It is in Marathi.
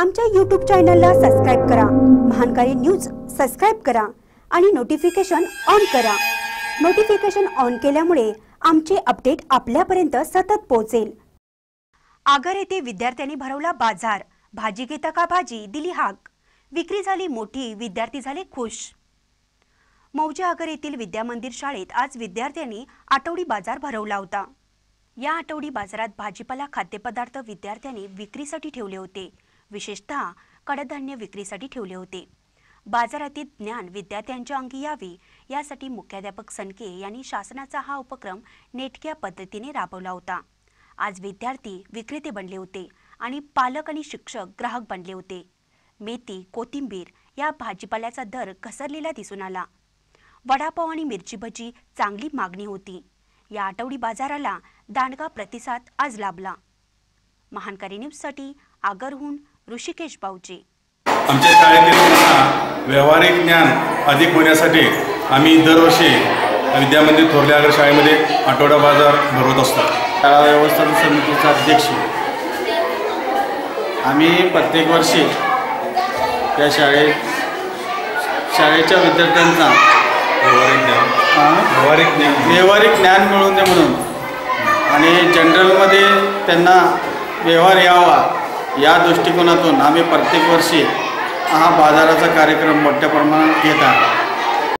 आमच्या यूट्यूब चॅनलला सबस्क्राईब करा. महानकारी न्यूज सबस्क्राईब करा आणि नोटिफिकेशन ऑन करा. नोटिफिकेशन ऑन केल्यामुळे आमचे अपडेट आपल्यापर्यंत सतत पोहोचेल. आगर येथे विद्यार्थ्यांनी भरवला बाजार. भाजी घेता का भाजी? दिली हाक. विक्री झाली मोठी विद्यार्थी झाले खुश. मौजा आगर येथील विद्यामंदिर शाळेत आज विद्यार्थ्यांनी आठवडी बाजार भरवला होता. या आठवडी बाजारात भाजीपाला खाद्यपदार्थ विद्यार्थ्यांनी विक्रीसाठी ठेवले होते. विशेषतः कडधान्य विक्रीसाठी ठेवले होते. बाजारातील ज्ञान विद्यार्थ्यांच्या अंगी यावे यासाठी मुख्याध्यापक सनके यांनी शासनाचा हा उपक्रम नेटक्या पद्धतीने राबवला होता. आज विद्यार्थी विक्रेते बनले होते आणि पालक आणि शिक्षक ग्राहक बनले होते. मेथी कोथिंबीर या भाजीपाल्याचा दर घसरलेला दिसून आला. वडापाव आणि मिरची भजी चांगली मागणी होती. या आठवडी बाजाराला दांडगा प्रतिसाद आज लाभला. महानकारी न्यूजसाठी आगरहून ऋषिकेश बाऊचे आमच्या शाळेतील मुलांना व्यावहारिक ज्ञान अधिक होण्यासाठी आम्ही दरवर्षी विद्यामंदिर थोरल्यागर शाळेमध्ये आठवडा बाजार भरवत असतो. शाळा व्यवस्थापन समितीचा अध्यक्ष. आम्ही प्रत्येक वर्षी त्या शाळेत शाळेच्या विद्यार्थ्यांना व्यावहारिक ज्ञान. व्यावहारिक ज्ञान. व्यावहारिक ज्ञान मिळवून दे म्हणून. आणि जनरलमध्ये त्यांना व्यवहार यावा. या दृष्टिकोनातून आम्ही प्रत्येक वर्षी हा बाजाराचा कार्यक्रम मोठ्या प्रमाणात घेत आहे